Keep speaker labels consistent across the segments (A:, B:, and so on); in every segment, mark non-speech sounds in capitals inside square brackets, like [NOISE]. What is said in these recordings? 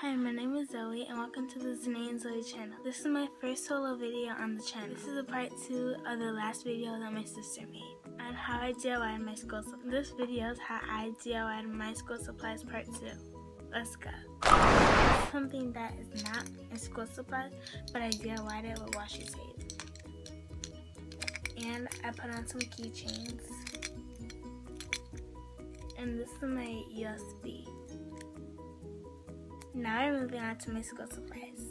A: Hi, my name is Zoe and welcome to the Zené and Zoe channel. This is my first solo video on the channel. This is a part 2 of the last video that my sister made on how I DIYed my school supplies. This video is how I DIYed my school supplies part 2. Let's go. Something that is not in school supplies, but I DIYed it with washi tape. And I put on some keychains. And this is my USB. Now we're moving on to my school supplies.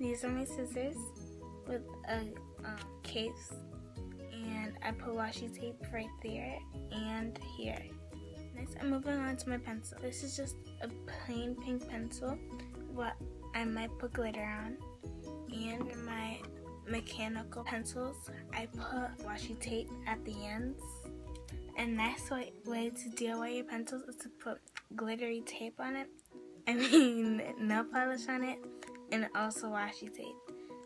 A: These are my scissors with a um, case and I put washi tape right there and here. Next I'm moving on to my pencil. This is just a plain pink pencil what I might put glitter on and my mechanical pencils I put washi tape at the ends and way, way to DIY your pencils is to put glittery tape on it. I [LAUGHS] mean nail polish on it and also washi tape.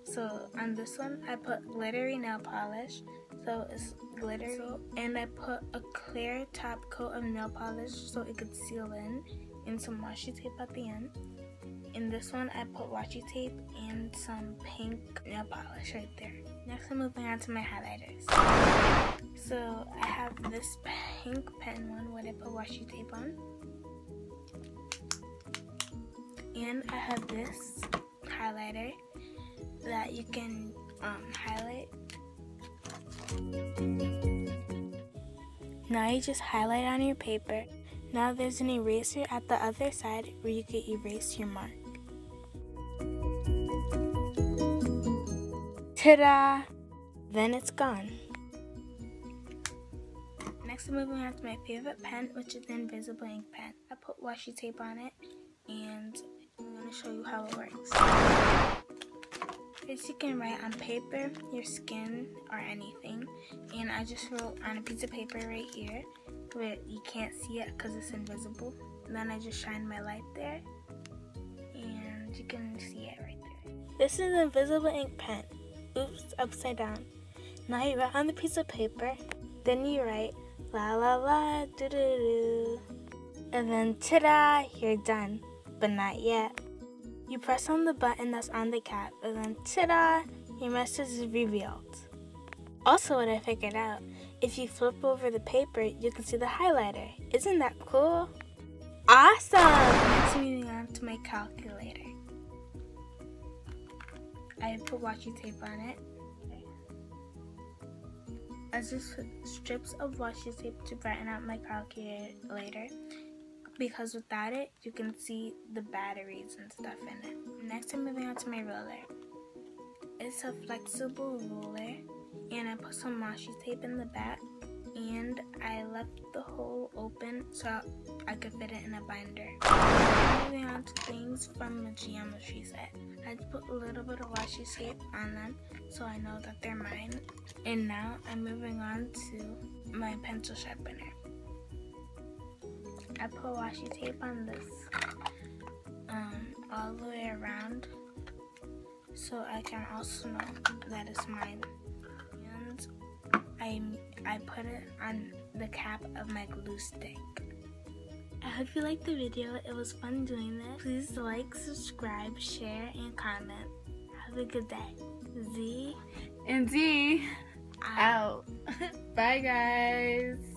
A: So on this one I put glittery nail polish so it's glittery and I put a clear top coat of nail polish so it could seal in and some washi tape at the end. In this one I put washi tape and some pink nail polish right there. Next I'm moving on to my highlighters. So I have this pink pen one where I put washi tape on. And I have this highlighter that you can um, highlight. Now you just highlight on your paper. Now there's an eraser at the other side where you can erase your mark. Ta-da! Then it's gone. Next I'm moving on to my favorite pen, which is the Invisible Ink pen. I put washi tape on it show you how it works. First you can write on paper, your skin, or anything. And I just wrote on a piece of paper right here but you can't see it because it's invisible. And then I just shine my light there and you can see it right there. This is an invisible ink pen. Oops, upside down. Now you write on the piece of paper, then you write la la la do do do. And then ta-da, you're done. But not yet. You press on the button that's on the cap, and then ta-da, your message is revealed. Also what I figured out, if you flip over the paper, you can see the highlighter. Isn't that cool? Awesome! Next moving on to my calculator. I put washi tape on it. I just put strips of washi tape to brighten up my calculator because without it, you can see the batteries and stuff in it. Next, I'm moving on to my ruler. It's a flexible ruler, and I put some washi tape in the back, and I left the hole open so I could fit it in a binder. Moving on to things from a geometry set. I just put a little bit of washi tape on them so I know that they're mine. And now I'm moving on to my pencil sharpener. I put washi tape on this um, all the way around so I can also know that it's mine. And I, I put it on the cap of my glue stick. I hope you liked the video. It was fun doing this. Please like, subscribe, share, and comment. Have a good day. Z
B: and D out. [LAUGHS] Bye guys.